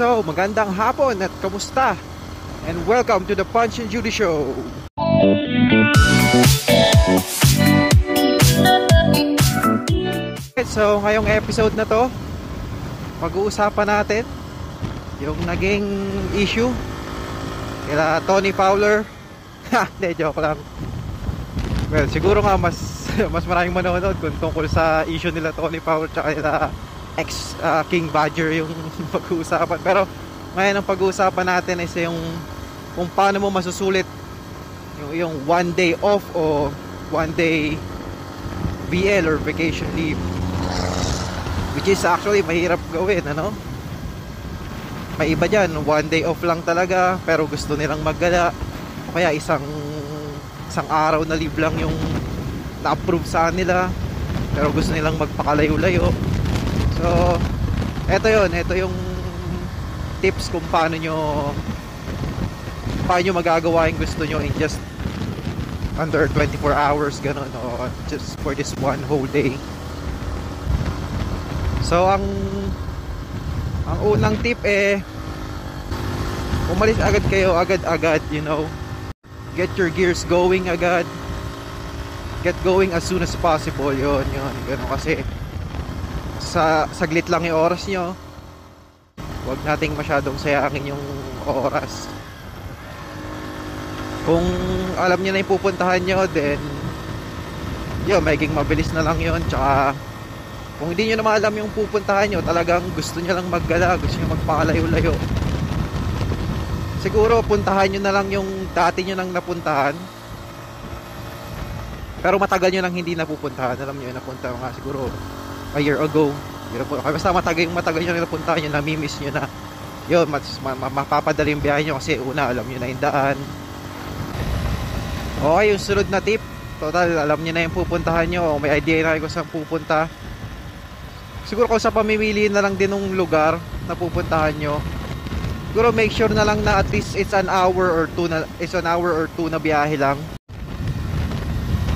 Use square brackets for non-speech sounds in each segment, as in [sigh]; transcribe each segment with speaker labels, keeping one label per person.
Speaker 1: So, magandang hapon at kamusta? And welcome to the Punch and Judy Show. So, ngayong episode na to, pag-uusapan natin yung naging issue kila Tony Fowler. [laughs] Ha, hindi, joke lang. Well, siguro nga mas [laughs] mas maraming manonood kung tungkol sa issue nila Tony Fowler tsaka nila ex uh, King Badger yung [laughs] pag-uusapan. Pero ngayon ang pag-uusapan natin is yung kung paano mo masusulit yung, yung one day off o one day VL or vacation leave. Which is actually mahirap gawin ano? May iba dyan one day off lang talaga pero gusto nilang maggala o kaya isang isang araw na leave lang yung na-approve sa nila pero gusto nilang magpakalayo-layo so eto yon eto yung tips kung paano nyo paano nyo magagawa yung gusto nyo in just under 24 hours ganun o just for this one whole day. So ang ang unang tip eh umalis agad kayo agad-agad you know. Get your gears going agad. Get going as soon as possible yon yon ganun kasi sa saglit lang yung oras nyo. Huwag nating masyadong sayangin yung oras. Kung alam niyo na yung pupuntahan nyo then yun magiging mabilis na lang yun. Tsaka kung hindi nyo naman alam yung pupuntahan nyo talagang gusto nyo lang maggala gusto nyo magpakalayo-layo. Siguro puntahan nyo na lang yung dati nyo nang napuntahan. Pero matagal nyo nang hindi napupuntahan. Alam nyo napunta mga siguro a year ago kaya basta matagal yung matagal nyo na napuntahan nyo namimiss nyo na yun mas, ma, ma, mapapadali yung biyahe nyo kasi una alam nyo na yung daan Okay, yung sunod na tip. Total, alam niyo na yung pupuntahan nyo. May idea na kayo kung saan pupunta. Siguro kung sa pamimili na lang din ng lugar na pupuntahan nyo. Siguro make sure na lang na at least it's an hour or two na, it's an hour or two na biyahe lang.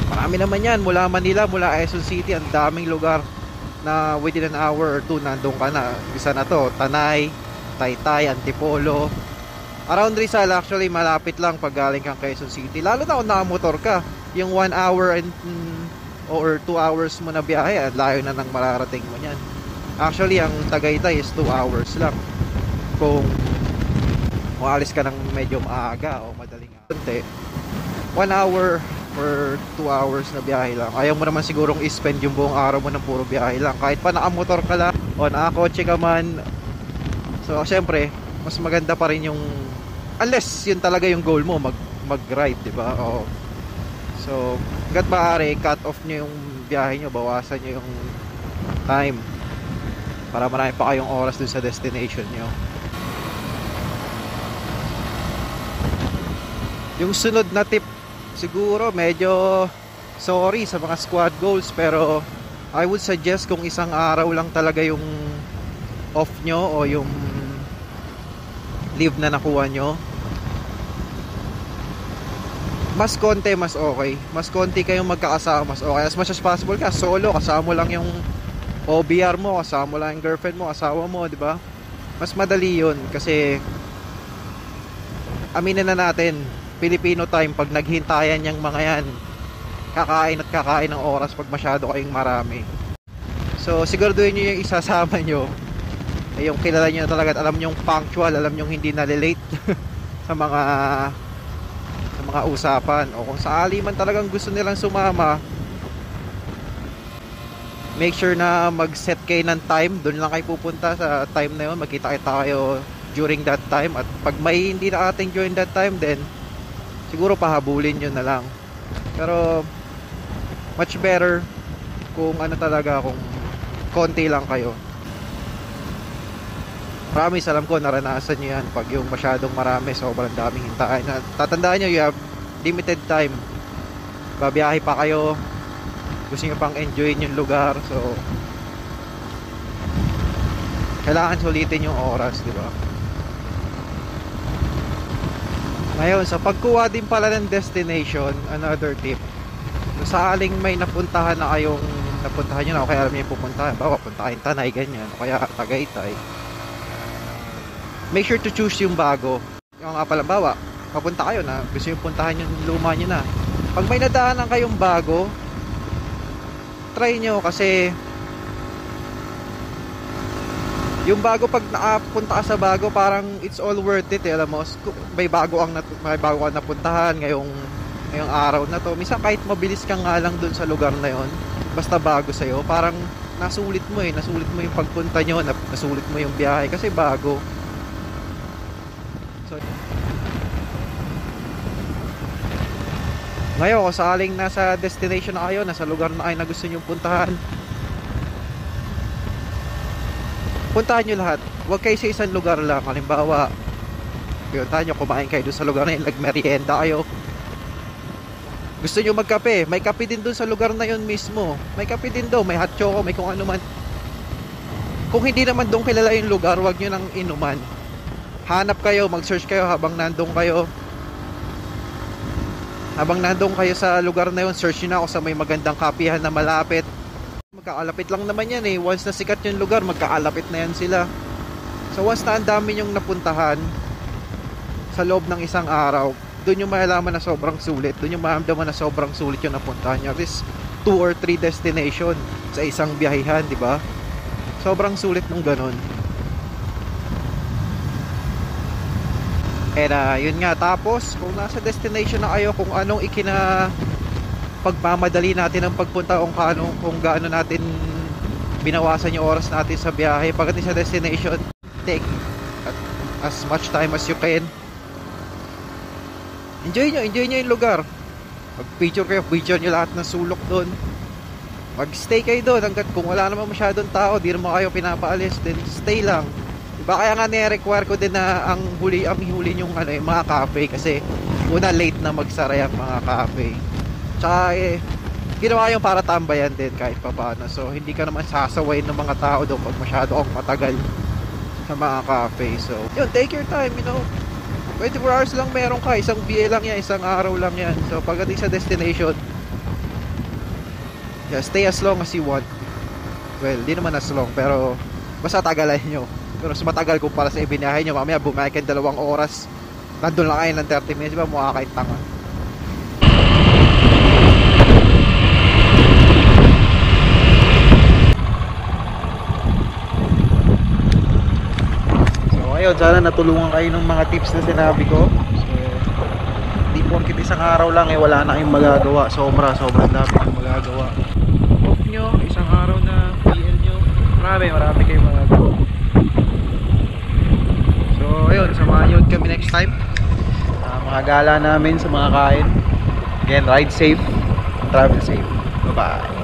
Speaker 1: Marami naman yan. Mula Manila, mula Quezon City, ang daming lugar na within an hour or two nandun ka na. Isa na to, Tanay, Taytay, Antipolo, Around Rizal actually malapit lang pag galing kang Quezon City. Lalo na kung nakamotor ka. Yung 1 hour and mm, or 2 hours mo na biyahe, layo na nang mararating mo niyan. Actually, ang Tagaytay is 2 hours lang. Kung umalis ka ng medyo maaga o madaling konti. 1 hour or 2 hours na biyahe lang. Ayaw mo naman sigurong i-spend yung buong araw mo ng puro biyahe lang. Kahit pa nakamotor ka lang o nakakotse ka man. So, syempre, mas maganda pa rin yung unless yun talaga yung goal mo mag mag-ride, 'di ba? Oo. So, hangga't maaari cut off niyo yung biyahe niyo, bawasan niyo yung time para marami pa kayong oras dun sa destination niyo. Yung sunod na tip siguro medyo sorry sa mga squad goals pero I would suggest kung isang araw lang talaga yung off nyo o yung leave na nakuha nyo mas konti mas okay. Mas konti kayong magkakasama mas okay. As much as possible ka solo kasama mo lang yung OBR mo kasama mo lang yung girlfriend mo asawa mo di ba? Mas madali yun kasi aminin na natin Filipino time pag naghintayan yung mga yan kakain at kakain ng oras pag masyado kayong marami. So siguraduhin nyo yung isasama nyo eh, yung kilala nyo na talaga at alam nyo punctual alam nyo hindi nalilate [laughs] sa mga sa mga usapan. O kung sakali man talagang gusto nilang sumama make sure na mag set kayo ng time. Doon lang kayo pupunta sa time na yun. Magkita kita kayo during that time. At pag may hindi na ating during that time then siguro pahabulin nyo na lang. Pero much better kung ano talaga kung konti lang kayo. Promise alam ko naranasan nyo yan pag yung masyadong marami sobrang daming hintayin tatandaan nyo you have limited time. Babiyahe pa kayo. Gusto nyo pang enjoyin yung lugar so kailangan sulitin yung oras di ba ngayon sa pagkuha din pala ng destination another tip sakaling may napuntahan na kayong napuntahan nyo na o kaya alam nyo yung pupuntahan bawa puntahin Tanay ganyan o kaya Tagaytay make sure to choose yung bago. Yung nga pala, bawa, papunta kayo na gusto yung puntahan yung luma nyo na. Pag may nadaanan kayong bago, try nyo kasi yung bago pag nakapunta ka sa bago parang it's all worth it eh, alam mo. May bago ang nat- may bago kang napuntahan ngayong ngayong araw na to. Minsan kahit mabilis ka nga lang dun sa lugar na yon basta bago sa parang nasulit mo eh. Nasulit mo yung pagpunta nyo nasulit mo yung biyahe kasi bago. So ngayon kung sakaling nasa destination na kayo nasa lugar na kayo na gusto nyo puntahan puntahan nyo lahat. Huwag kayo sa isang lugar lang. Halimbawa, puntahan nyo, kumain kayo doon sa lugar na yun, nagmerienda kayo. Gusto nyo magkape, may kape din doon sa lugar na yun mismo. May kape din doon, may hot choco, may kung ano man. Kung hindi naman doon kilala yung lugar, huwag nyo nang inuman. Hanap kayo, mag-search kayo habang nandun kayo. Habang nandun kayo sa lugar na yun, search nyo na ako sa may magandang kapihan na malapit magkakalapit lang naman yan eh. Once na sikat yung lugar magkakalapit na yan sila. So once na ang dami yung napuntahan sa loob ng isang araw doon yung malalaman na sobrang sulit. Doon yung maramdaman na sobrang sulit yung napuntahan nyo at least 2 or 3 destination sa isang biyahihan di ba? Sobrang sulit nung ganun. And uh, yun nga. Tapos kung nasa destination na kayo kung anong ikina pagmamadali natin ang pagpunta kung kaano kung gaano natin binawasan yung oras natin sa biyahe. Pagdating sa destination take as much time as you can. Enjoy nyo enjoy nyo yung lugar. Mag picture kayo picture nyo lahat ng sulok doon. Mag stay kayo doon hanggat kung wala naman masyadong tao di naman kayo pinapaalis then stay lang. Diba? Kaya nga nire-require ko din na ang huli ang huli yung ano, yung mga cafe kasi una late na magsara yung mga cafe Tsaka eh, ginawa yung para tambayan din kahit pa paano. So, hindi ka naman sasaway ng mga tao doon pag masyado akong matagal sa mga cafe. So, yun, take your time, you know. 24 hours lang meron ka. Isang BA lang yan, isang araw lang yan. So, pagdating sa destination, yeah, stay as long as you want. Well, di naman as long, pero basta tagalan nyo. Pero mas matagal kung para sa ibinahe nyo, mamaya bumaya kayo dalawang oras. Nandun lang kayo ng 30 minutes, ba? Mukha kayo tanga. Ayun, sana natulungan kayo ng mga tips na sinabi ko. So, di porkit isang araw lang eh, wala na kayong magagawa. Sobra, sobrang dami kayong magagawa. Off nyo, isang araw na PL nyo. Marami, marami kayong magagawa. So, ayun, samahan nyo kami next time. Uh, mga gala namin sa mga kain. Again, ride safe, travel safe. Bye-bye.